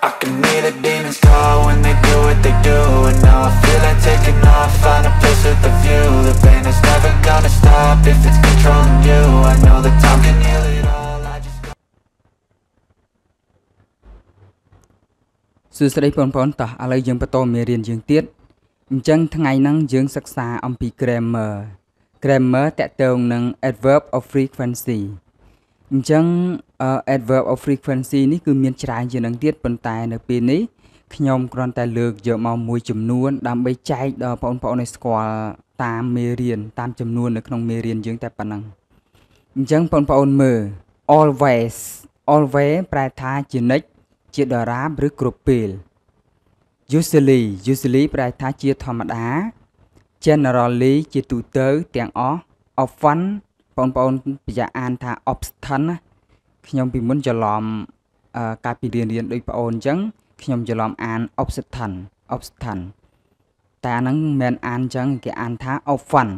I can hear the demons call when they do what they do And now I feel like taking off, find a place with a view The pain is never gonna stop if it's controlling you I know that time can heal it all, I just សួស្តីបងប្អូនតោះឥឡូវយើងបន្តមេរៀនយើងទៀតអញ្ចឹងថ្ងៃហ្នឹងយើងសិក្សាអំពី grammar grammar តកតងនឹង adverb of frequency អញ្ចឹង adverb of frequency នេះគឺមានច្រើនជាងនឹងទៀតប៉ុន្តែនៅពេលនេះខ្ញុំគ្រាន់តែលើកយកមកមួយចំនួន ដើម្បីចែកដល់បងប្អូនឲ្យស្គាល់តាមមេរៀនតាមចំនួននៅក្នុងមេរៀនយើងតែប៉ុណ្ណឹងអញ្ចឹងបងប្អូនមើល always always ប្រែថាជានិច្ចជាដរាបឬគ្រប់ពេល usually usually ប្រែថាជាធម្មតា generally ជាទូទៅទាំងអស់ often បងប្អូនប្រយ័ត្នអានថា often ណាខ្ញុំពីមុនច្រឡំកាលពីរៀនរៀនដូចបងអូនអញ្ចឹងខ្ញុំច្រឡំអាន often often តែអាហ្នឹងមិនមែនអានអញ្ចឹងគេអានថា often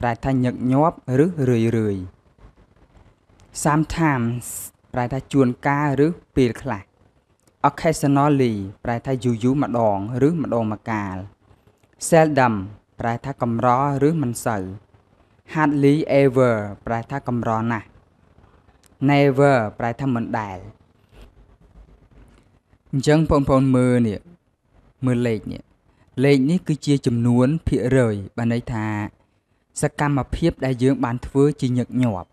ប្រែថាញឹកញាប់ឬរឿយរឿយ sometimes ប្រែថាជួនកាលឬពេលខ្លះ occasionally ប្រែថាយូរយូរម្ដង ឬម្ដងម្កាល seldom ប្រែថាកម្រឬមិនសូវ hardly ever ប្រែថាកម្រណាស់ never ប្រែថាមិនដែលអញ្ចឹងបងប្អូនមើលនេះមើលលេខនេះលេខនេះគឺជាចំនួនភាគរយបានន័យថា សកម្មភាពដែលយើងបានធ្វើជាញឹកញាប់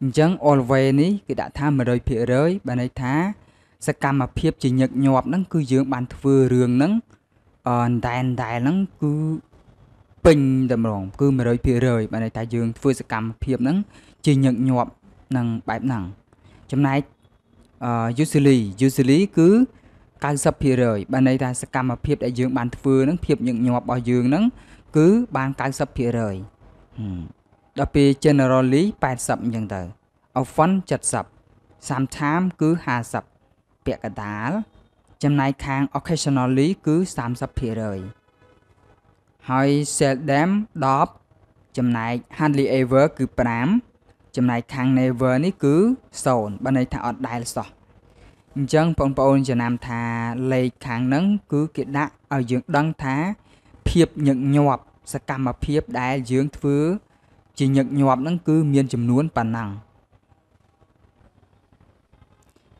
អញ្ចឹង always នេះគេដាក់ថា100%បានន័យថាសកម្មភាពជាញឹកញាប់ហ្នឹងគឺយើងបានធ្វើរឿងហ្នឹងអឺតែនដែលហ្នឹងគឺ ពេញតែម្ដងគឺ100%បានន័យថាយើងធ្វើសកម្មភាពហ្នឹងជាញឹកញាប់នឹងបែបហ្នឹងចំណែកអឺ usually usually គឺ90%បានន័យថាសកម្មភាពដែលយើងបានធ្វើហ្នឹងភាពញឹកញាប់របស់យើងហ្នឹងគឺបាន90%ដល់ពេល generally 80អញ្ចឹងទៅ often 70 sometimes គឺ50ពាក់កណ្ដាល ចំណែកខាង occasionally គឺ30% ហើយ seldom 10ចំណែក hardly ever គឺ5ចំណែកខាង never នេះគឺ0បើន័យថាអត់ដែលសោះអញ្ចឹងបងប្អូនចំណាំថាលេខខាងហ្នឹងគឺគេដាក់ឲ្យយើងដឹងថា ភាពញឹកញាប់សកម្មភាពដែលយើងធ្វើជាញឹកញាប់ហ្នឹងគឺមានចំនួនប៉ុណ្ណឹង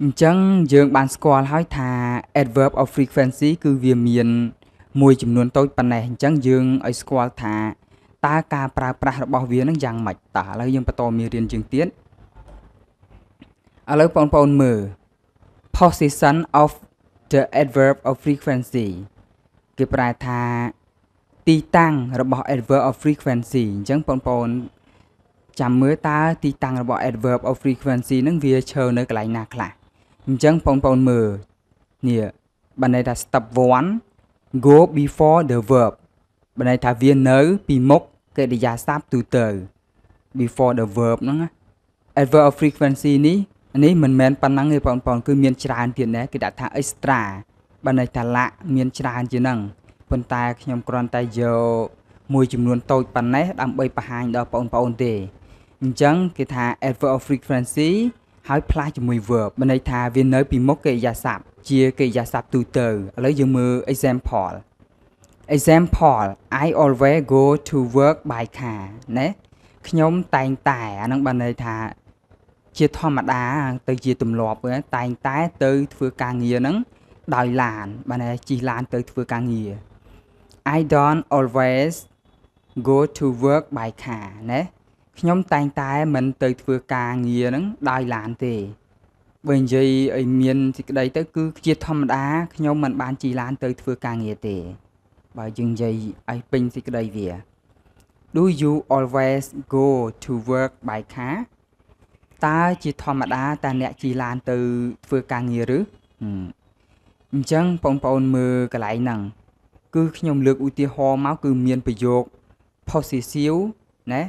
អញ្ចឹងយើងបានស្គាល់ហើយថា adverb of frequency គឺវាមាន មួយចំនួនតូចប៉ុណ្ណេះអញ្ចឹងយើងឲ្យស្គាល់ថាតើការប្រើប្រាស់របស់វានឹងយ៉ាងម៉េចតើឥឡូវយើងបន្តមេរៀនជាងទៀតឥឡូវបងប្អូនមើល position of the adverb of frequency គេប្រែថាទីតាំងរបស់ adverb of frequency អញ្ចឹងបងប្អូនចាំមើលតើទីតាំងរបស់ adverb of frequency នឹងវាឈរនៅកន្លែងណាខ្លះអញ្ចឹងបងប្អូនមើលនេះបានន័យថា step 1 go before the verb បានន័យថាវានៅ ពីមុខកិរិយាសព្ទទូទៅ before the verb ហ្នឹងណា adverb of frequency នេះនេះមិនមែនប៉ុណ្ណឹងទេបងប្អូនគឺមានច្រើនទៀតដែរគេដាក់ថា extra បានន័យថាលក្ខមានច្រើនជាងហ្នឹងប៉ុន្តែខ្ញុំគ្រាន់តែយកមួយចំនួនតូចប៉ុណ្ណេះដើម្បីបង្ហាញដល់បងប្អូនទេអញ្ចឹងគេថា adverb of frequency ហើយផ្លាស់ជាមួយ verb មានន័យថាវានៅពីមុខកិរិយាសព្ទជាកិរិយាសព្ទទូទៅឥឡូវយើងមើល example example I always go to work by car ណាខ្ញុំតែងតែអានឹងបានន័យថាជាធម្មតាទៅជាទម្លាប់តែងតែទៅធ្វើការងារហ្នឹងដោយឡានបានន័យជិះឡានទៅធ្វើការងារ I don't always go to work by car ណា ខ្ញុំតែងតែមិនទៅធ្វើការងារហ្នឹងដោយឡានទេបើនិយាយឲ្យមានសេចក្តីទៅគឺជាធម្មតាខ្ញុំមិនបានជិះឡានទៅធ្វើការងារទេ បើយើងនិយាយឲ្យពេញសេចក្តីវា Do you always go to work by car តើជាធម្មតាតើអ្នកជិះឡានទៅធ្វើការងារឬអញ្ចឹងបងប្អូនមើលកន្លែងហ្នឹងគឺខ្ញុំលើកឧទាហរណ៍មកគឺមានប្រយោគ possessive ណា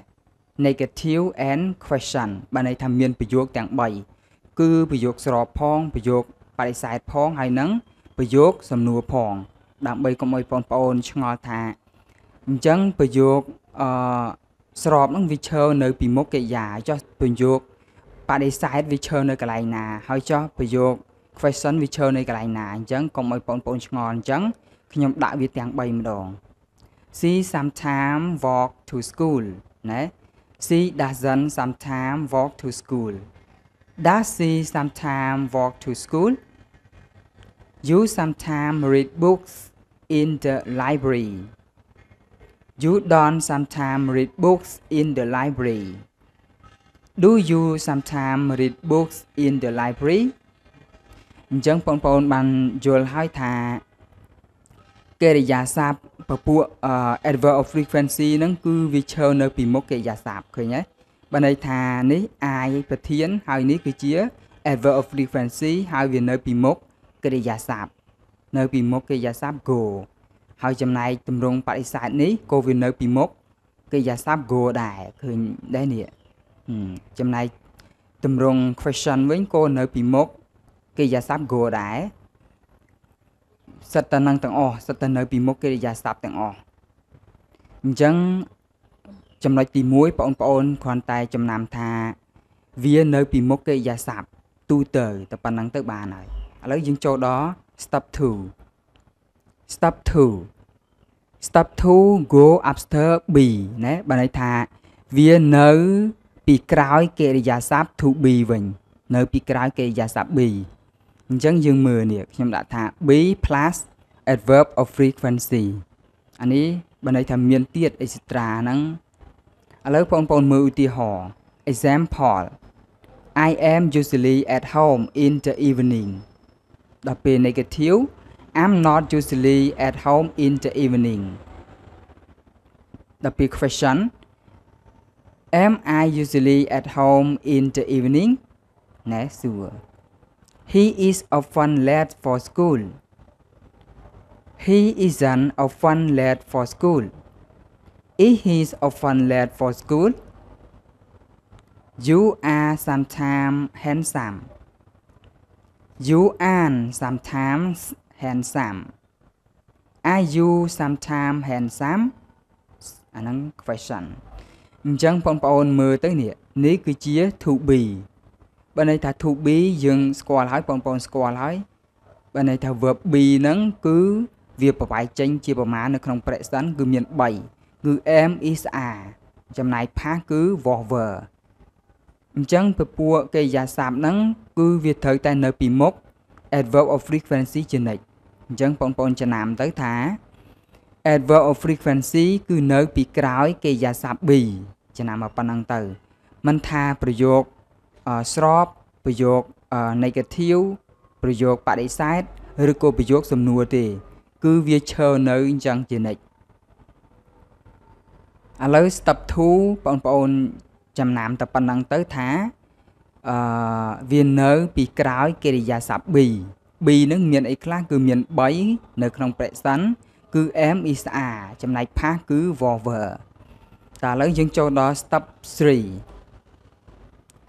negative and question បានន័យថាមានប្រយោគទាំង3គឺប្រយោគស្របផងប្រយោគបដិសេធផងហើយនឹងប្រយោគសំណួរផង ដើម្បីកុំឲ្យបងប្អូនឆ្ងល់ថាអញ្ចឹងប្រយោគអឺស្របនឹងវាឈរនៅពីមុខកិរិយាចុះប្រយោគបដិសេធវាឈរនៅកន្លែងណាហើយចុះប្រយោគ question វាឈរនៅកន្លែងណាអញ្ចឹងកុំឲ្យបងប្អូនឆ្ងល់អញ្ចឹងខ្ញុំដាក់វាទាំង3ម្ដង She sometime walk to school ណា She doesn't sometime walk to school Does she sometime walk to school You sometime read books in the library You don't sometime read books in the library Do you sometime read books in the library អញ្ចឹងបងប្អូនបានយល់ហើយថាកិរិយាសព្ទ ពពួក adverb of frequency ហ្នឹងគឺវាឈរនៅពីមុខកិរិយាសព្ទឃើញទេបើន័យថានេះ I ប្រធានហើយនេះគឺជា adverb of frequency ហើយវានៅពីមុខកិរិយាសព្ទនៅពីមុខកិរិយាសព្ទ go ហើយចំណែកទម្រង់បដិសេធនេះក៏វានៅពីមុខកិរិយាសព្ទ go ដែរឃើញដែរនេះចំណែកទម្រង់ question វិញក៏នៅពីមុខកិរិយាសព្ទ go ដែរ សិតតែនឹងទាំងអស់សិតតែនៅពីមុខកិរិយាសព្ទទាំងអស់អញ្ចឹងចំណុចទី1បងប្អូនគ្រាន់តែចំណាំថា វានៅពីមុខកិរិយាសព្ទទូទៅតែប៉ុណ្្នឹងទៅបានហើយឥឡូវយើងចូលដល់ step 2 step 2 step 2 go after b ណាបើន័យថាវានៅពីក្រោយកិរិយាសព្ទ to be វិញ នៅពីក្រោយកិរិយាសព្ទ be អញ្ចឹងយើងមើលនេះខ្ញុំដាក់ថា be plus adverb of frequency អានេះបើន័យថាមានទៀត extra ហ្នឹងឥឡូវបងប្អូនមើលឧទាហរណ៍ example I am usually at home in the evening ដល់ពេល negative I'm not usually at home in the evening ដល់ពេល question Am I usually at home in the evening ណែសួរ He is often late for school He isn't often late for school Is he often late for school You are sometimes handsome You are sometimes handsome Are you sometimes handsome អាហ្នឹង question អញ្ចឹងបងប្អូនមើលទៅនេះនេះគឺជា to be បើន័យថា to be យើងស្គាល់ហើយបងប្អូនស្គាល់ហើយបើន័យថា verb be ហ្នឹងគឺវាប្រវាយចេញជាប្រមាណនៅក្នុង present គឺមាន3គឺ am is are ចំណែក past គឺ was were អញ្ចឹងពពួកកិរិយាសព្ទហ្នឹងគឺវាត្រូវតែនៅពីមុខ adverb of frequency ជានិច្ចអញ្ចឹងបងប្អូនចំណាំទៅថា adverb of frequency គឺនៅពីក្រោយកិរិយាសព្ទ be ចំណាំមកប៉ុណ្ណឹងទៅមិនថាប្រយោគ ស្របប្រយោគ negative ប្រយោគបដិសេធឬក៏ប្រយោគសំណួរទេ គឺវាឈរនៅអញ្ចឹងជានិច្ចឥឡូវ step 2បងប្អូនចំណាំតែប៉ុណ្ណឹងទៅថាអឺវានៅពីក្រោយកិរិយាសព្ទ be be នឹងមានអីខ្លះគឺមាន3នៅក្នុង present គឺ am is are ចំណែក past គឺ was were តើឥឡូវយើងចូលដល់ step 3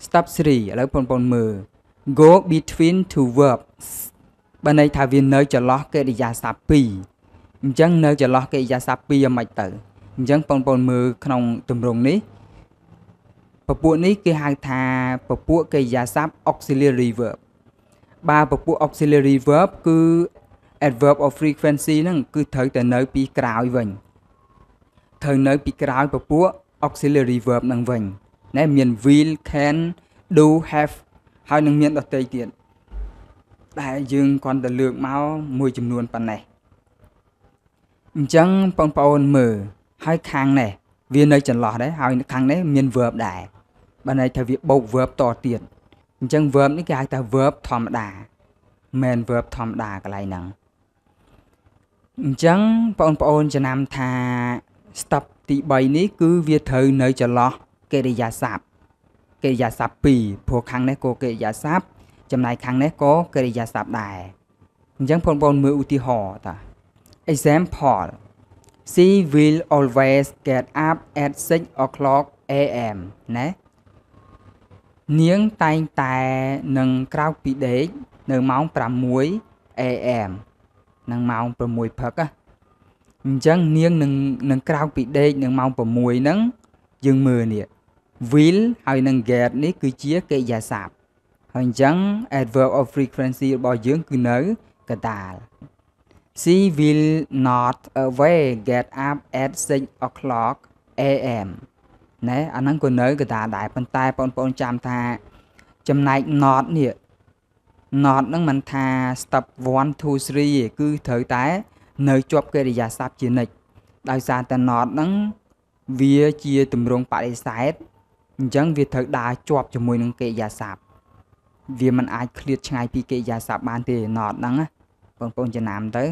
step 3ឥឡូវបងប្អូនមើល go between two verbs បើន័យថាវានៅចន្លោះកិរិយាសព្ទ2អញ្ចឹងនៅចន្លោះកិរិយាសព្ទ2យ៉ាងម៉េចទៅអញ្ចឹងបងប្អូនមើលក្នុងទម្រង់នេះពពួកនេះគេហៅថាពពួកកិរិយាសព្ទ auxiliary verb បើពពួក auxiliary verb គឺ adverb of frequency ហ្នឹងគឺត្រូវតែនៅពីក្រោយវិញត្រូវនៅពីក្រោយពពួក auxiliary verb ហ្នឹងវិញ ណែមាន will can do have ហើយនឹងមានដទៃទៀតដែលយើងគ្រាន់តែលើកមកមួយចំនួនប៉ុណ្ណេះអញ្ចឹងបងប្អូនមើលហើយខាងនេះវានៅចន្លោះដែរហើយខាងនេះមាន verb ដែរបើន័យថាវាបូក verb តទៀតអញ្ចឹង verb នេះគេហៅថា verb ធម្មតាមិន verb ធម្មតាកន្លែងហ្នឹងអញ្ចឹងបងប្អូនចំណាំថា step ទី3នេះគឺវាត្រូវនៅចន្លោះ កិរិយាសព្ទកិរិយាសព្ទ2ព្រោះខាងនេះក៏កិរិយាសព្ទចំណែកខាងនេះក៏កិរិយាសព្ទដែរអញ្ចឹងបងប្អូនមើលឧទាហរណ៍តា example she will always get up at 6 o'clock am ណានាងតែងតែនឹងក្រោកពីដេកនៅម៉ោង6 am នឹងម៉ោង6ព្រឹកអញ្ចឹងនាងនឹងនឹងក្រោកពីដេកនៅម៉ោង6ហ្នឹងយើងមើលនេះ will ហើយនឹង get នេះគឺជាកិរិយាសព្ទហើយអញ្ចឹង adverb of frequency របស់យើងគឺនៅកណ្ដាល She will not away get up at 6 o'clock am ណែអាហ្នឹងក៏នៅកណ្ដាលដែរប៉ុន្តែបងប្អូនចាំថា ចំណែក not នេះ not ហ្នឹងមិនថា step 1 2 3ទេគឺត្រូវតែ នៅជាប់កិរិយាសព្ទជានិច្ចដោយសារតែ not ហ្នឹងវាជាទម្រង់បដិសេធ អញ្ចឹងវាត្រូវដើរជាប់ជាមួយនឹងកិរិយាសព្ទវាមិនអាចឃ្លាតឆ្ងាយពីកិរិយាសព្ទបានទេ not ហ្នឹងណាបងប្អូនចំណាំទៅ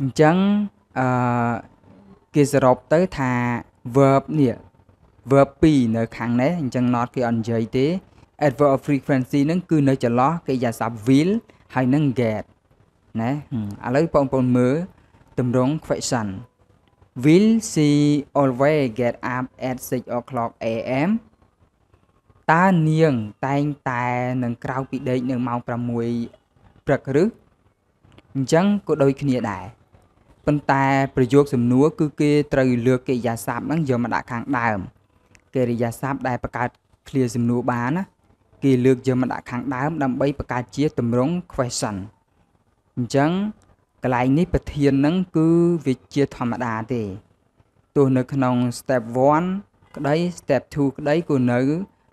អញ្ចឹងអឺគេសរុបទៅថា verb នេះ verb 2នៅខាងនេះអញ្ចឹង not គេអត់និយាយទេ adverb of frequency ហ្នឹងគឺនៅចន្លោះកិរិយាសព្ទ will ហើយនឹង get ណាឥឡូវបងប្អូនមើលទម្រង់ question will she always get up at 6 o'clock am តើនាងតែងតែនឹងក្រោកពីដេកនៅម៉ោង6ព្រឹកឬអញ្ចឹងក៏ដូចគ្នាដែរប៉ុន្តែប្រយោគសំណួរគឺគេត្រូវលើកកិរិយាសព្ទហ្នឹងយកមកដាក់ខាងដើមកិរិយាសព្ទដែលបង្កើត clear សំណួរបានណាគេលើកយកមកដាក់ខាងដើមដើម្បីបង្កើតជាទម្រង់ question អញ្ចឹង កន្លែងនេះប្រធានហ្នឹងគឺវាជាធម្មតាទេទោះនៅក្នុង step 1ក្តី step 2ក្តីក៏នៅ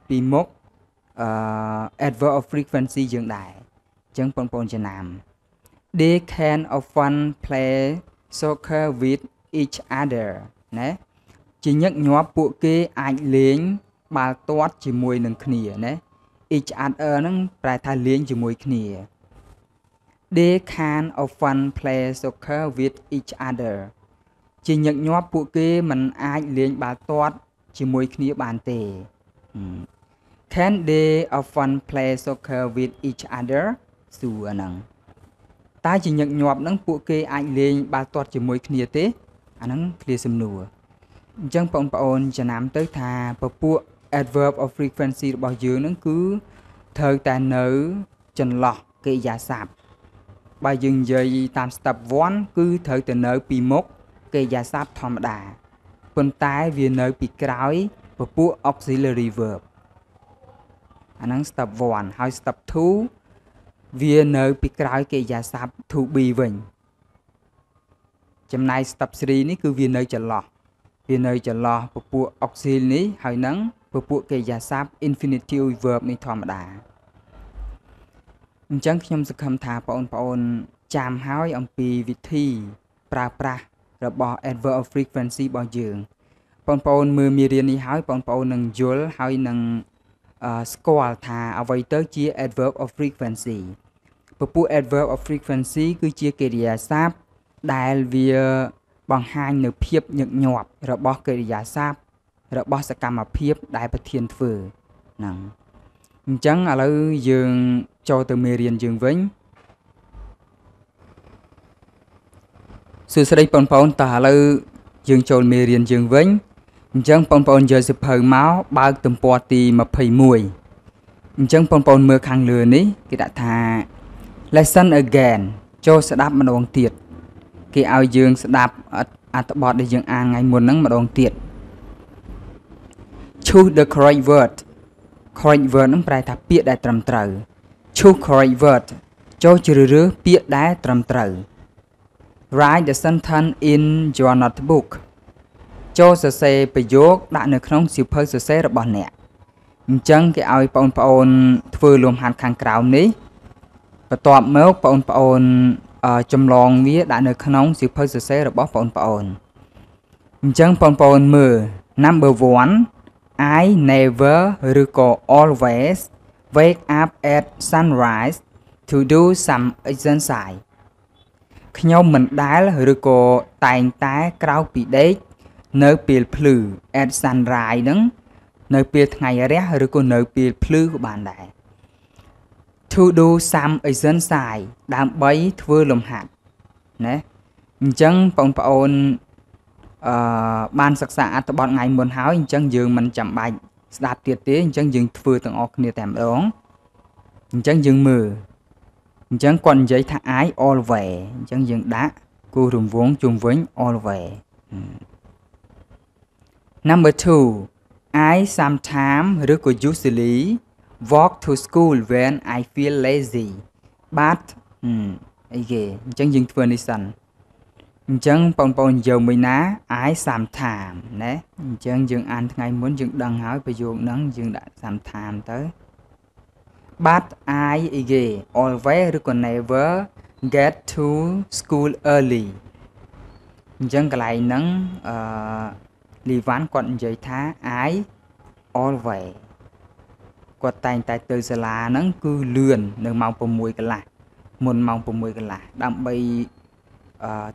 ពីមុខអឺ adverb of frequency យើងដែរអញ្ចឹងបងប្អូនចំណាំ they can often play soccer with each other ណាជាញឹកញាប់ពួកគេអាចលេងបាល់ទាត់ជាមួយនឹងគ្នាណា each other ហ្នឹងប្រែថាលេងជាមួយគ្នា they can often play soccer with each other ជាញឹកញាប់ពួកគេមិនអាចលេងបាល់ទាត់ជាមួយគ្នាបានទេ Can they often play soccer with each other សួរអាហ្នឹងតើជាញឹកញាប់ហ្នឹងពួកគេអាចលេងបាល់ទាត់ជាមួយគ្នាទេអាហ្នឹងឃ្លាសំណួរអញ្ចឹងបងប្អូនចំណាំទៅថាពពួក adverb of frequency របស់យើងហ្នឹងគឺត្រូវតែនៅចន្លោះកិរិយាសព្ទ បើយើងនិយាយតាម step 1គឺត្រូវទៅនៅពីមុខកិរិយាសព្ទធម្មតាប៉ុន្តែវានៅពីក្រោយពពួក auxiliary verb អាហ្នឹង step 1ហើយ step 2វានៅពីក្រោយកិរិយាសព្ទ to be វិញចំណែក step 3នេះគឺវានៅចន្លោះវានៅចន្លោះពពួក auxiliary នេះហើយនឹងពពួកកិរិយាសព្ទ infinitive verb នេះធម្មតា អញ្ចឹងខ្ញុំសង្ឃឹមថាបងប្អូនចាំហើយអំពីវិធីប្រើប្រាស់របស់ adverb of frequency របស់យើងបងប្អូនមើលមេរៀននេះហើយបងប្អូននឹងយល់ហើយនឹងស្គាល់ថាអ្វីទៅជា adverb of frequency ពពួក adverb of frequency គឺជាកិរិយាសព្ទដែលវាបង្ហាញនៅភាពញឹកញាប់របស់កិរិយាសព្ទរបស់សកម្មភាពដែលប្រធានធ្វើហ្នឹង អញ្ចឹងឥឡូវយើងចូលទៅមេរៀនយើងវិញសួស្តីបងប្អូនតើឥឡូវយើងចូលមេរៀនយើងវិញអញ្ចឹងបងប្អូនយកសិភៅមកបើកទំព័រទី21អញ្ចឹងបងប្អូនមើលខាងលើនេះគេដាក់ថា lesson again ចូលស្ដាប់ម្ដងទៀតគេឲ្យយើងស្ដាប់អត្ថបទដែលយើងអានថ្ងៃមុនហ្នឹងម្ដងទៀត choose the correct word correct word ហ្នឹងប្រែថាពាក្យដែលត្រឹមត្រូវ choose correct word ចូលជ្រើសរើសពាក្យដែលត្រឹមត្រូវ write the sentence in your notebook ចូលសរសេរប្រយោគដាក់នៅក្នុងសៀវភៅសរសេររបស់អ្នកអញ្ចឹងគេឲ្យបងប្អូនធ្វើលំហាត់ខាងក្រោមនេះបន្ទាប់មកបងប្អូនចម្លងវាដាក់នៅក្នុងសៀវភៅសរសេររបស់បងប្អូនអញ្ចឹងបងប្អូនមើល number 1 I never ឬក៏ always wake up at sunrise to do some exercise ខ្ញុំមិនដែលឬក៏តែងតែក្រោកពីដេកនៅពេលភ្លឺ at sunrise ហ្នឹងនៅពេលថ្ងៃរះឬក៏នៅពេលភ្លឺក៏បានដែរ to do some exercise ដើម្បីធ្វើលំហាត់ណាអញ្ចឹងបងប្អូន អឺបានសិក្សាអត្ថបទថ្ងៃមុនហើយអញ្ចឹងយើងមិនចាំបាច់ស្ដាប់ទៀតទេអញ្ចឹងយើងធ្វើទាំងអស់គ្នាតែម្ដងអញ្ចឹងយើងមើលអញ្ចឹងគាត់និយាយថា I always អញ្ចឹងយើងដាក់គូរង្វង់ជុំវិញ always Number 2 I sometimes ឬក៏ usually walk to school when I feel lazy but អីគេអញ្ចឹងយើងធ្វើនេះសិន អញ្ចឹងបងប្អូនយកមួយណា I sometime ណាអញ្ចឹងយើងអានថ្ងៃមុនយើងដឹងហើយប្រយោគហ្នឹងយើងដាក់ sometime ទៅ but I អីគេ always ឬក៏ never get to school early អញ្ចឹងកន្លែងហ្នឹងអឺលីវ៉ាន់គាត់និយាយថា I always គាត់តែងតែទៅសាលាហ្នឹងគឺលឿននៅម៉ោង6កន្លះមុនម៉ោង6កន្លះដើម្បីអឺ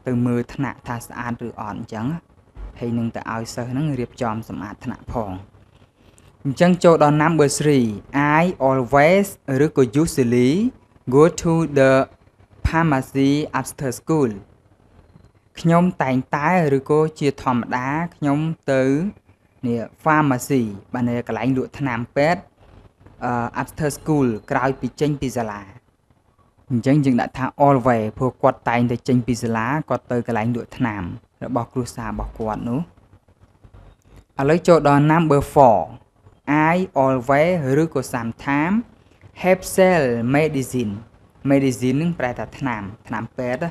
ទៅមើលថ្នាក់ថាស្អាតឬអត់អញ្ចឹងហើយនឹងទៅឲ្យសិស្សហ្នឹងរៀបចំសម្អាតថ្នាក់ផងអញ្ចឹងចូលដល់ number 3 I always ឬក៏ usually go to the pharmacy after school ខ្ញុំតែងតែឬក៏ជាធម្មតាខ្ញុំទៅនេះ pharmacy បានកន្លែងលក់ថ្នាំពេទ្យ after school ក្រោយពីចេញពីសាលា អញ្ចឹងយើងដាក់ថា always ព្រោះគាត់តែងតែចេញពីសាលាគាត់ទៅកន្លែងលក់ថ្នាំ របស់គ្រួសាររបស់គាត់នោះឥឡូវចូលដល់ number 4 I always ឬក៏ sometimes have sell medicine medicine នឹងប្រែថាថ្នាំថ្នាំពេទ្យ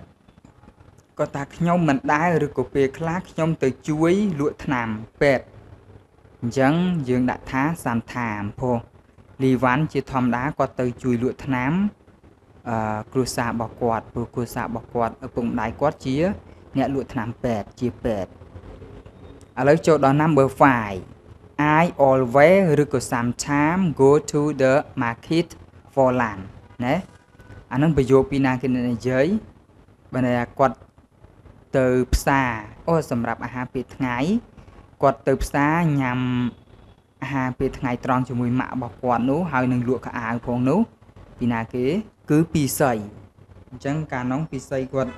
គាត់ថាខ្ញុំមិនដែរឬក៏ពេលខ្លះខ្ញុំទៅជួយលក់ថ្នាំពេទ្យអញ្ចឹងយើងដាក់ថា sometimes ព្រោះលីវ៉ាន់ជាធម្មតាគាត់ទៅជួយលក់ថ្នាំអឺ គ្រួសាររបស់គាត់ព្រោះគ្រួសាររបស់គាត់ឪពុកម្ដាយគាត់ជា អ្នកលក់ថ្នាំពេទ្យជាពេទ្យឥឡូវចូលដល់ number 5 I always ឬក៏ sometimes go to the market for lunch ណាអានឹងប្រយោគពីណាគេនិយាយបើគាត់ទៅផ្សារអូសម្រាប់អាហារពេលថ្ងៃគាត់ទៅផ្សារញ៉ាំអាហារពេលថ្ងៃត្រង់ជាមួយម៉ាក់របស់គាត់នោះហើយនឹងលក់ខោអាវផងនោះពីណាគេ គឺពីស័យអញ្ចឹងកាលនោះពីស័យគាត់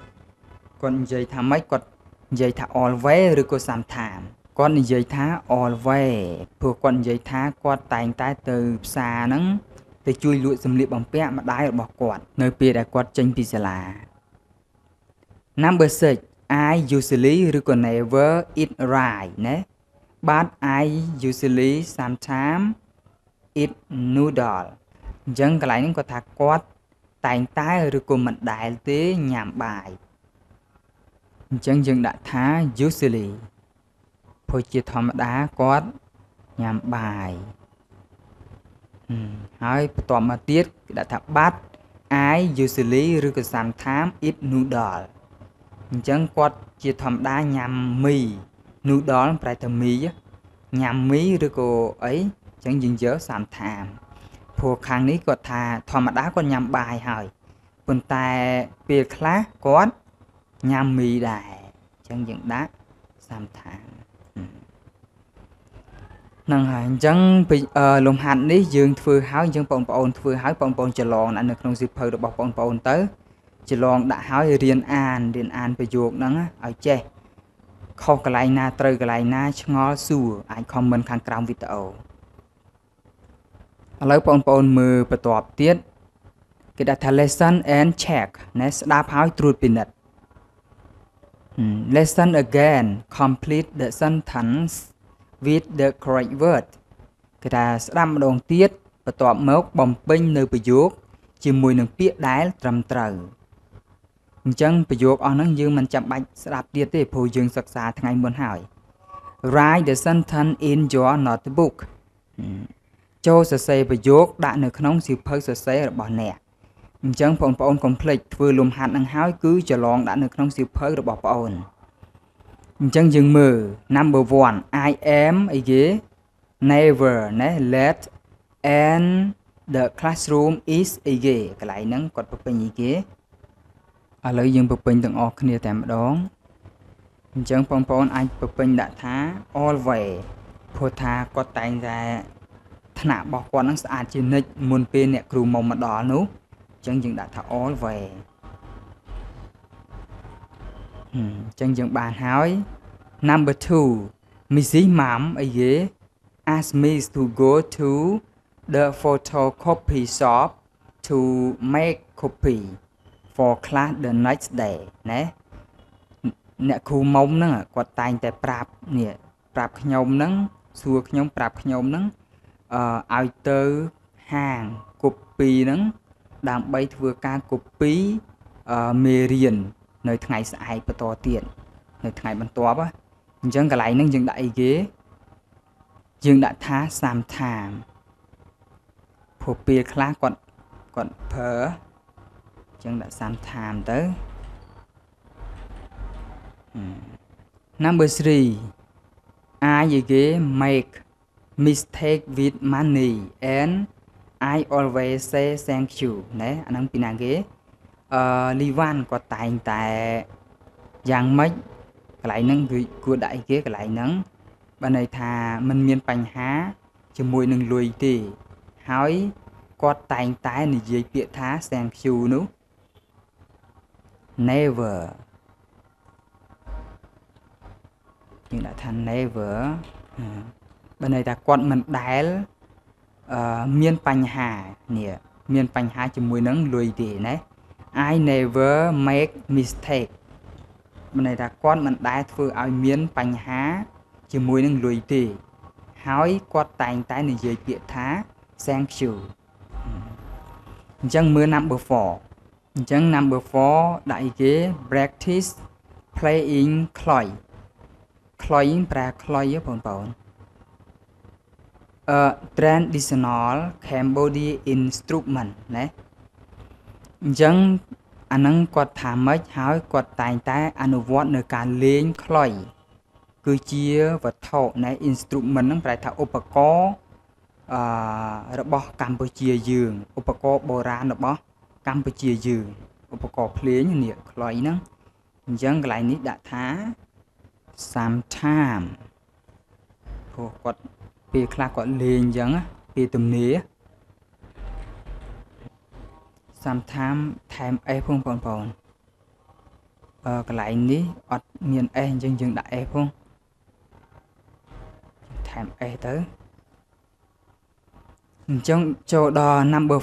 គាត់និយាយថាម៉េចគាត់និយាយថា always ឬក៏ sometimes គាត់និយាយថា always ព្រោះគាត់និយាយថាគាត់តែងតែទៅផ្សារហ្នឹងទៅជួយលក់សម្លៀកបំពាក់ម្ដាយរបស់គាត់ នៅពេលដែលគាត់ចេញពីសាលា Number 6 I usually ឬក៏ never eat rice ណា but I usually sometimes eat noodle អញ្ចឹងកន្លែងនេះគាត់ថាគាត់ តែងតែឬក៏មិនដែលទេញ៉ាំបាយអញ្ចឹងយើងដាក់ថា usually ព្រោះជាធម្មតាគាត់ញ៉ាំបាយហើយបន្ទាប់មកទៀតគេដាក់ថា but I usually ឬក៏ sometimes eat noodle អញ្ចឹងគាត់ជាធម្មតាញ៉ាំមី noodle ប្រែថាមីញ៉ាំមីឬក៏អីអញ្ចឹងយើងយក sometimes ព្រោះខាងនេះគាត់ថាធម្មតាគាត់ញ៉ាំបាយហើយប៉ុន្តែពេលខ្លះគាត់ញ៉ាំមីដែរអញ្ចឹងយើងដាក់ sometimes ហ្នឹងហើយអញ្ចឹងលំហាត់នេះយើងធ្វើហើយអញ្ចឹងបងប្អូនធ្វើហើយបងប្អូនច្រឡងនៅក្នុងសៀវភៅរបស់បងប្អូនទៅច្រឡងដាក់ហើយរៀនអានរៀនអានប្រយោគហ្នឹងឲ្យចេះខុសកន្លែងណាត្រូវកន្លែងណាឆ្ងល់សួរអាចខមមិនខាងក្រោមវីដេអូ ឥឡូវបងប្អូនមើលបន្ទាប់ទៀតគេដាក់ថា lesson and check ណែស្ដាប់ហើយត្រួតពិនិត្យ lesson again complete the sentence with the correct word គេថាស្ដាប់ម្ដងទៀតបន្ទាប់មកបំពេញនៅប្រយោគជាមួយនឹងពាក្យដែលត្រឹមត្រូវអញ្ចឹងប្រយោគអស់ហ្នឹងយើងមិនចាំបាច់ស្ដាប់ទៀតទេព្រោះយើងសិក្សាថ្ងៃមុនហើយ Write the sentence in your notebook ចូលសរសេរប្រយោគដាក់នៅក្នុងសៀវភៅសរសេររបស់អ្នកអញ្ចឹងបងប្អូនកុំភ្លេចធ្វើលំហាត់នឹងហើយគឺច្រឡងដាក់នៅក្នុងសៀវភៅរបស់បងអូនអញ្ចឹងយើងមើល number 1 I am អីគេ never ណា let and the classroom is អីគេកន្លែងហ្នឹងគាត់ប្រពេញអីគេឥឡូវយើងប្រពេញទាំងអស់គ្នាតែម្ដងអញ្ចឹងបងប្អូនអាចប្រពេញដាក់ថា always ព្រោះថាគាត់តែងតែ ថ្នាក់របស់គាត់ហ្នឹងស្អាតជានិច្ចមុនពេលអ្នកគ្រូមកមកដល់នោះអញ្ចឹងយើងដាក់ថា always អញ្ចឹងយើងបានហើយ number 2 Mrs. Mom អីគេ ask me to go to the photocopy shop to make copy for class the next day ណាអ្នកគ្រូមុំហ្នឹងគាត់តែងតែប្រាប់នេះប្រាប់ខ្ញុំហ្នឹងសួរខ្ញុំប្រាប់ខ្ញុំហ្នឹង អឺឲ្យទៅហាង copy ហ្នឹងដើម្បីធ្វើការ copy អឺមេរៀននៅថ្ងៃស្អែកបន្តទៀតនៅថ្ងៃបន្ទាប់អញ្ចឹងកន្លែងហ្នឹងយើងដាក់អីគេយើងដាក់ថា sometime ព្រោះពេលខ្លះគាត់គាត់ប្រើអញ្ចឹងដាក់ sometime ទៅ Number 3 I again make mistake with money and I always say thank you ណែអាហ្នឹងពីណាគេអឺលីវ៉ាន់គាត់តែងតែយ៉ាងម៉េចកន្លែងហ្នឹងគឺគួរដាក់អីគេកន្លែងហ្នឹងបើន័យថាมันមានបញ្ហា ជាមួយនឹងលុយទេហើយគាត់តែងតែនិយាយពាក្យថា thank you នោះ never យើងដាក់ថា never បើន័យថាគាត់មិនដែលអឺមានបញ្ហានេះមានបញ្ហាជាមួយនឹងលុយទេណា I never make mistake មានន័យថាគាត់មិនដែលធ្វើឲ្យមានបញ្ហាជាមួយនឹងលុយទេ ហើយគាត់តែងតែនិយាយពាក្យថា thank you អញ្ចឹងមើល number 4អញ្ចឹង number 4ដាក់អីគេ practice playing cloy ខ្លុយប្រើខ្លុយបងប្អូនអឺ traditional Cambodia instrument ណាអញ្ចឹងអាហ្នឹងគាត់ថាម៉េចហើយគាត់តែងតែអនុវត្តនៅការលេងខ្លុយគឺជាវត្ថុនៃ instrument ហ្នឹងប្រែថាឧបករណ៍អឺរបស់កម្ពុជាយើងឧបករណ៍បុរាណរបស់កម្ពុជាយើងឧបករណ៍ភ្លេងនេះខ្លុយហ្នឹងអញ្ចឹងកន្លែងនេះដាក់ថា sometime ព្រោះគាត់ ពេលខ្លះគាត់លេងអញ្ចឹងពេលទំនេរ sometime ថែម s ផងបងប្អូនអឺកន្លែងនេះអត់មាន s អញ្ចឹងយើងដាក់ s ផងថែម s ទៅអញ្ចឹងចូលដល់ number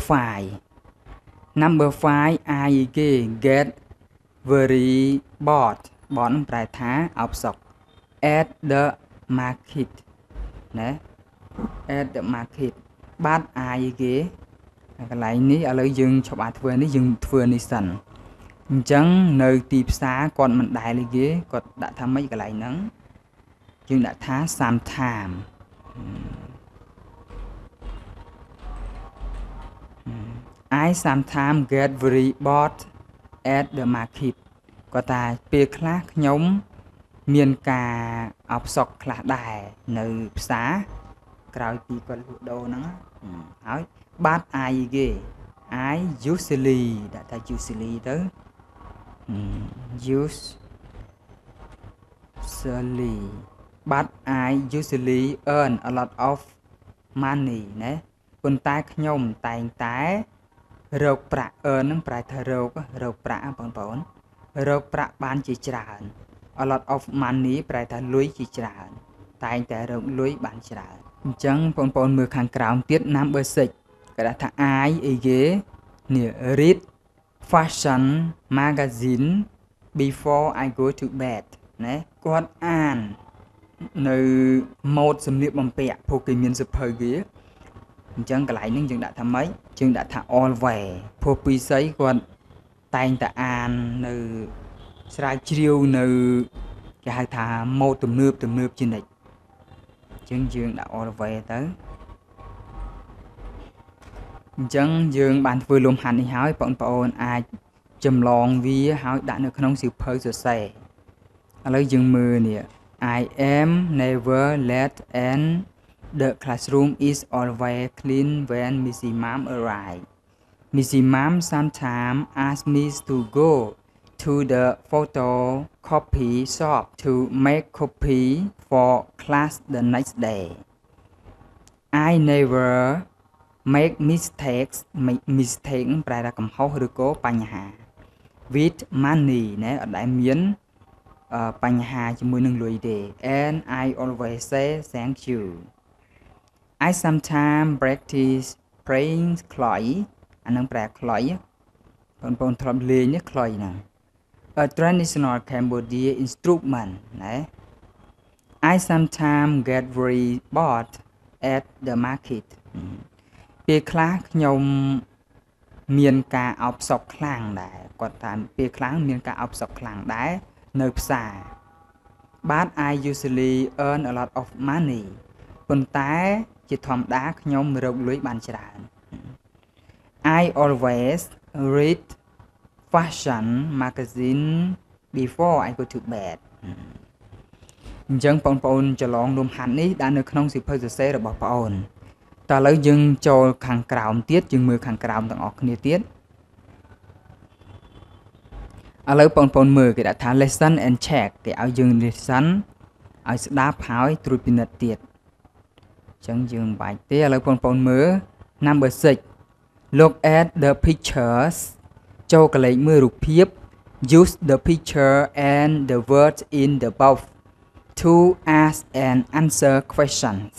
5 number 5 I get very bored បនប្រែថាអោបសុក at the market ណា at the market បាត់អាយគេកន្លែងនេះឥឡូវយើងឈប់អាចធ្វើនេះយើងធ្វើនេះសិនអញ្ចឹងនៅទីផ្សារគាត់មិនដែលទេគេគាត់ដាក់ថាម៉េចកន្លែងហ្នឹងយើងដាក់ថា sometime I sometimes get very bored at the market គាត់ថាពេលខ្លះខ្ញុំ មានការអបសុកខ្លះដែរនៅផ្សារ ក្រោយពីគាត់លក់ដូរហ្នឹងហើយបាត់អាយគេ I usually ដាក់ថា usually ទៅ usually but I usually earn a lot of money ណាប៉ុន្តែខ្ញុំតែងតែរកប្រាក់ earn ហ្នឹងប្រែថារករកប្រាក់បងប្អូនរកប្រាក់បានជាច្រើន a lot of money ប្រែថាលុយជាច្រើនតែងតែរកលុយបានច្រើន អញ្ចឹងបងប្អូនមើលខាងក្រោមទៀត number 6គេដាក់ថា I អីគេនេះ read fashion magazine before I go to bed ណាគាត់អាន នៅម៉ូដសម្លៀកបំពាក់ព្រោះគេមានសភៅគេអញ្ចឹងកន្លែងហ្នឹងយើងដាក់ថាម៉េចយើងដាក់ថា all wear ព្រោះពីស្អីគាត់តែងតែអាននៅស្រាវជ្រាវនៅគេហៅថាម៉ូដទំនើបទំនើបជានិច្ចអញ្ចឹងយើងដាក់ all the way ទៅអញ្ចឹងយើងបានធ្វើលំហាត់នេះហើយបងប្អូនអាចចម្លងវាហើយដាក់នៅក្នុងសៀវភៅសរសេរឥឡូវយើងមើលនេះ I am never late and the classroom is always clean when Missy Mom arrive Missy Mom sometimes asks me to go to the photocopy shop to make copy for class the next day. I never make mistakes make mistake ប្រែថាកំហុសឬក៏បញ្ហា with money ណាអត់ដែលមានបញ្ហាជាមួយនឹងលុយទេ and I always say thank you I sometimes practice praying cloy អានឹងប្រែខ្លុយបងប្អូនធ្លាប់លេងនេះខ្លុយណា a traditional Cambodia instrument ណា I sometimes get very bored at the market ពេលខ្លះខ្ញុំមានការអោបសក់ខ្លាំងដែរគាត់ថាពេលខ្លះមានការអោបសក់ខ្លាំងដែរនៅផ្សារ But I usually earn a lot of money ប៉ុន្តែជាធម្មតាខ្ញុំរកលុយបានច្រើន I always read fashion magazine before I go to bed អញ្ចឹងបងប្អូនច្រឡងលំហាត់នេះដែលនៅក្នុងសិភៅសរសេររបស់បងអូនតើឥឡូវយើងចូលខាងក្រោមទៀតយើងមើលខាងក្រោមទាំងអស់គ្នាទៀតឥឡូវបងប្អូនមើលគេដាក់ថា lesson and check គេឲ្យយើង lesson ឲ្យស្ដាប់ហើយត្រួតពិនិត្យទៀតអញ្ចឹងយើងបាច់ទេឥឡូវបងប្អូនមើល number 6 look at the pictures ចូលកលេចមើលរូបភាព use the picture and the words in the above to ask and answer questions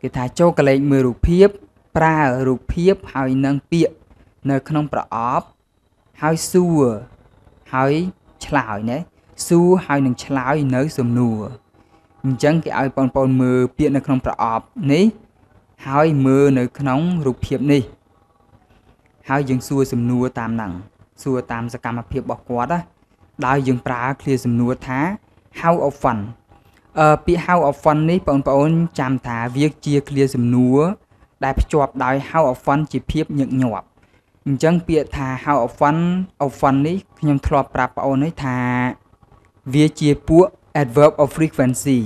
គេថាចូលកលេចមើលរូបភាព ប្រើរូបភាពហើយនឹងពាក្យនៅក្នុងប្រអប់ហើយសួរហើយឆ្លើយណាសួរហើយនឹងឆ្លើយនៅសំណួរអញ្ចឹងគេឲ្យបងប្អូនមើលពាក្យនៅក្នុងប្រអប់នេះ ហើយមើលនៅក្នុងរូបភាពនេះ ហើយយើងសួរសំណួរតាមហ្នឹងសួរតាមសកម្មភាពរបស់គាត់ណាដោយយើងប្រើឃ្លាសំណួរថា how often អឺពាក្យ how often នេះបងប្អូនចាំថាវាជាឃ្លាសំណួរដែលភ្ជាប់ដោយ how often ជាភាពញឹកញាប់អញ្ចឹងពាក្យថា how often often នេះខ្ញុំធ្លាប់ប្រាប់បងអូនហើយថាវាជាពួក adverb of frequency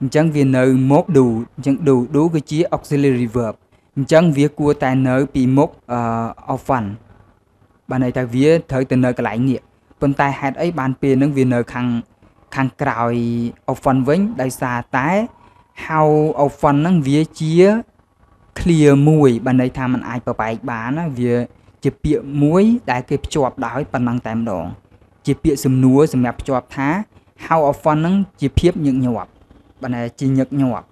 អញ្ចឹងវានៅមុខ do អញ្ចឹង do do គឺជា auxiliary verb អញ្ចឹងវាគួរតែនៅពីមុខ often បានន័យថាវាត្រូវទៅនៅកន្លែងនេះប៉ុន្តែហេតុអីបានពេលហ្នឹងវានៅខាងខាងក្រោយ often វិញដោយសារតែ how often ហ្នឹងវាជា clear មួយបានន័យថាมันអាចប្របែកបានណាវាជាពាក្យមួយដែលគេភ្ជាប់ដោយប៉ុណ្ណឹងតែម្ដងជាពាក្យសំណួរសម្រាប់ភ្ជាប់ថា how often ហ្នឹងជាភាពញឹកញាប់បានតែជាញឹកញាប់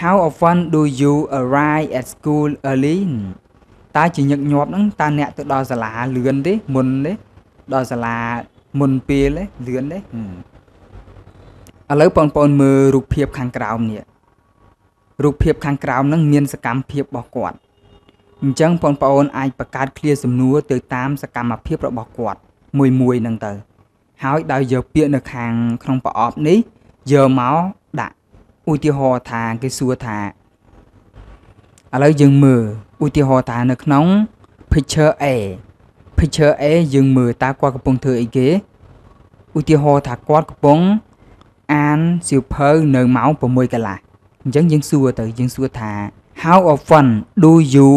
How often do you arrive at school early តើជាញឹកញាប់ហ្នឹងតើអ្នកទៅដល់សាលាលឿនទេមុនទេដល់សាលាមុនពេលទេលឿនទេឥឡូវបងប្អូនមើលរូបភាពខាងក្រោមនេះរូបភាពខាងក្រោមហ្នឹងមានសកម្មភាពរបស់គាត់អញ្ចឹងបងប្អូនអាចបង្កើតឃ្លាសំណួរទៅតាមសកម្មភាពរបស់គាត់មួយមួយហ្នឹងទៅ ហើយដោយយកពាក្យនៅខាងក្នុងប្រអប់នេះយកមកដាក់ ឧទាហរណ៍ថាគេសួរថាឥឡូវយើងមើលឧទាហរណ៍ថានៅក្នុង picture A picture A យើងមើលតើគាត់កំពុងធ្វើអីគេឧទាហរណ៍ថាគាត់កំពុងអានសៀវភៅនៅម៉ោង6កន្លះអញ្ចឹងយើងសួរទៅយើងសួរថា how often do you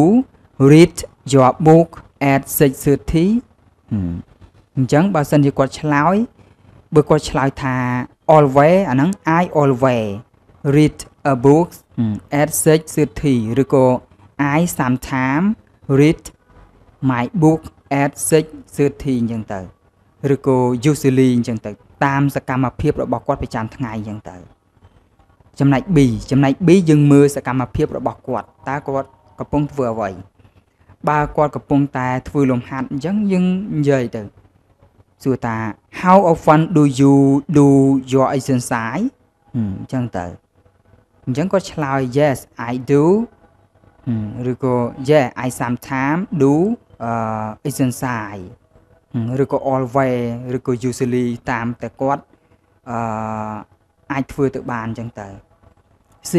read your book at 6:30អញ្ចឹងបើសិនជាគាត់ឆ្លើយបើគាត់ឆ្លើយថា always អាហ្នឹង I always read a book at 6:30 ឬក៏ I sometimes read my book at 6:30អញ្ចឹងទៅឬក៏ usually អញ្ចឹងទៅតាមសកម្មភាពរបស់គាត់ប្រចាំថ្ងៃអញ្ចឹងទៅចំណែក B ចំណែក B យើងមើលសកម្មភាពរបស់គាត់តើគាត់កំពុងធ្វើអ្វីបើគាត់កំពុងតែធ្វើលំហាត់អញ្ចឹងយើងនិយាយទៅសួរថា how often do you do your exercise អញ្ចឹងទៅ អញ្ចឹងគាត់ឆ្លើយ yes i do ឬក៏ yeah i sometimes do uh exercise ឬក៏ always ឬក៏ usually តាមតែគាត់អឺអាចធ្វើទៅបានអញ្ចឹងទៅ C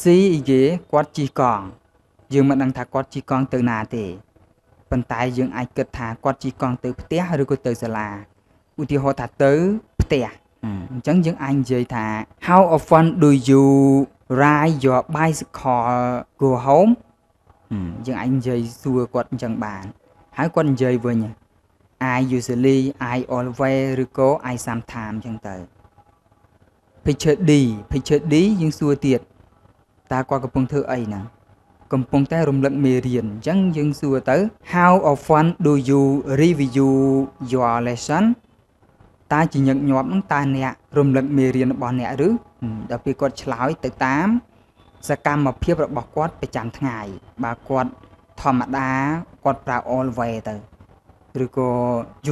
C អីគេគាត់ជិះកង់យើងមិនដឹងថាគាត់ជិះកង់ទៅណាទេប៉ុន្តែយើងអាចគិតថាគាត់ជិះកង់ទៅផ្ទះឬក៏ទៅសាលាឧទាហរណ៍ថាទៅផ្ទះ អញ្ចឹងយើងអាចនិយាយថា how often do you ride your bicycle go home យើងអាចនិយាយសួរគាត់អញ្ចឹងបាន ហើយគាត់និយាយវិញ I usually I always ឬក៏ I sometimes អញ្ចឹងទៅ picture D picture D យើងសួរទៀតតើគាត់កំពុងធ្វើអីហ្នឹងកំពុងតែរំលឹកមេរៀនអញ្ចឹងយើងសួរទៅ How often do you review your lesson តើជាញឹកញាប់ហ្នឹងតើអ្នករំលឹកមេរៀនរបស់អ្នកឬដល់ពេលគាត់ឆ្លើយទៅតាម សកម្មភាពរបស់គាត់ប្រចាំថ្ងៃបើគាត់ធម្មតាគាត់ប្រើ always ទៅឬក៏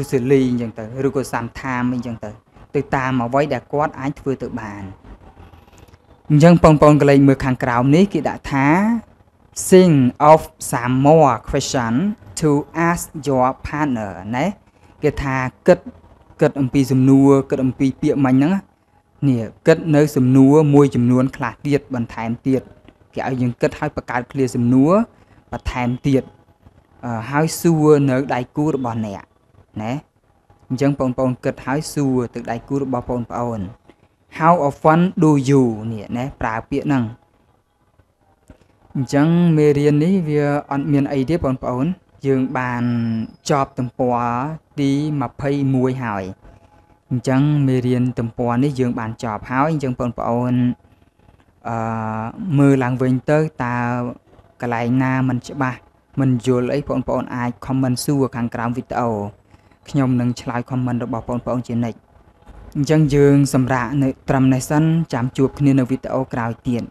usually អញ្ចឹងទៅឬក៏ sometime អញ្ចឹងទៅទៅតាមអ្វីដែលគាត់អាចធ្វើទៅបានអញ្ចឹងបងប្អូនកលេចមើលខាងក្រោមនេះគេដាក់ថា think of some more question to ask your partner ណាគេថាគិត គិតអំពីសំណួរគិតអំពីពាក្យមិញហ្នឹងនេះគិតនៅសំណួរមួយចំនួនខ្លះទៀតបន្ថែមទៀតគេឲ្យយើងគិតឲ្យបង្កើតឃ្លាសំណួរបន្ថែមទៀតហើយសួរនៅដៃគូរបស់អ្នកណាអញ្ចឹងបងប្អូនគិតហើយសួរទៅដៃគូរបស់បងប្អូន How often do you នេះណាប្រើពាក្យហ្នឹងអញ្ចឹងមេរៀននេះវាអត់មានអីទេបងប្អូន យើងបានចប់ទំព័រទី21ហើយអញ្ចឹងមេរៀនទំព័រនេះយើងបានចប់ហើយអញ្ចឹងបងប្អូនអឺមើលឡើងវិញទៅតើកន្លែងណាមិនច្បាស់មិនយល់អីបងប្អូនអាច comment សួរខាងក្រោមវីដេអូខ្ញុំនឹងឆ្លើយ comment របស់បងប្អូនជានិច្ចអញ្ចឹងយើងសម្រាប់នៅត្រឹមនេះសិនចាំជួបគ្នានៅវីដេអូក្រោយទៀត